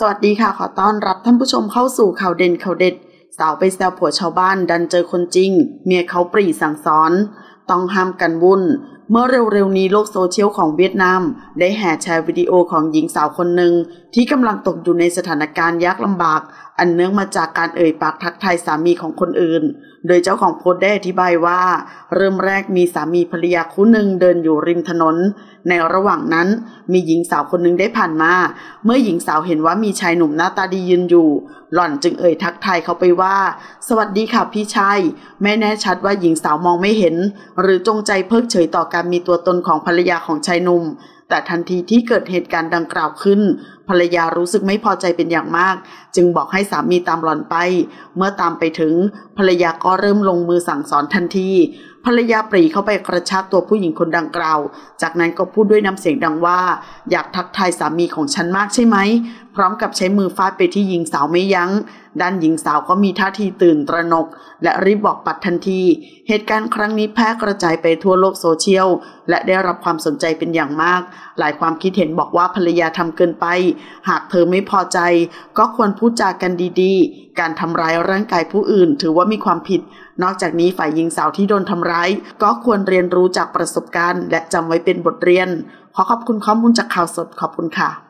สวัสดีค่ะขอต้อนรับท่านผู้ชมเข้าสู่ข่าวเด่นข่าวเด็ด สาวไปแซวผัวชาวบ้านดันเจอคนจริง เมียเขาปรีสั่งสอน ต้องห้ามกันวุ่น เมื่อเร็วๆนี้โลกโซเชียลของเวียดนาม ได้แห่แชร์วิดีโอของหญิงสาวคนหนึ่ง ที่กำลังตกอยู่ในสถานการณ์ยากลำบาก อันเนื่องมาจากการเอ่ยปากทักทายสามีของคนอื่น โดยเจ้าของโพสต์ได้อธิบายว่า เริ่มแรกมีสามีภรรยาคู่หนึ่งเดินอยู่ริมถนน ในระหว่างนั้นมีหญิงสาวคนหนึ่งได้ผ่านมา เมื่อหญิงสาวเห็นว่ามีชายหนุ่มหน้าตาดียืนอยู่ หล่อนจึงเอ่ยทักทายเขาไปว่า สวัสดีค่ะพี่ชายไม่แน่ชัดว่าหญิงสาวมองไม่เห็น หรือจงใจเพิกเฉยต่อการมีตัวตนของภรรยาของชายหนุ่ม แต่ทันทีที่เกิดเหตุการณ์ดังกล่าวขึ้น ภรรยารู้สึกไม่พอใจเป็นอย่างมาก จึงบอกให้สามีตามหล่อนไป เมื่อตามไปถึงภรรยาก็เริ่มลงมือสั่งสอนทันทีภรรยาปรีเข้าไปกระชากตัวผู้หญิงคนดังกล่าว จากนั้นก็พูดด้วยน้ำเสียงดังว่า อยากทักทายสามีของฉันมากใช่ไหม พร้อมกับใช้มือฟาดไปที่หญิงสาวไม่ยัง้ง ด้านหญิงสาวก็มีท่าทีตื่นตระหนก และรีบบอกปัดทันที เหตุการณ์ครั้งนี้แพร่กระจายไปทั่วโลกโซเชียล และได้รับความสนใจเป็นอย่างมาก หลายความคิดเห็นบอกว่าภรรยาทำเกินไป หากเธอไม่พอใจ ก็ควรพูดจากันดีๆ การทำร้ายร่างกายผู้อื่น ถือว่ามีความผิด นอกจากนี้ฝ่ายหญิงสาวที่โดนทำร้ายร้าย ก็ควรเรียนรู้จากประสบการณ์ และจำไว้เป็นบทเรียน ขอขอบคุณข้อมูลจากข่าวสดขอบคุณค่ะ